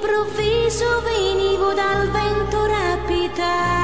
improvviso venivo dal vento rapita.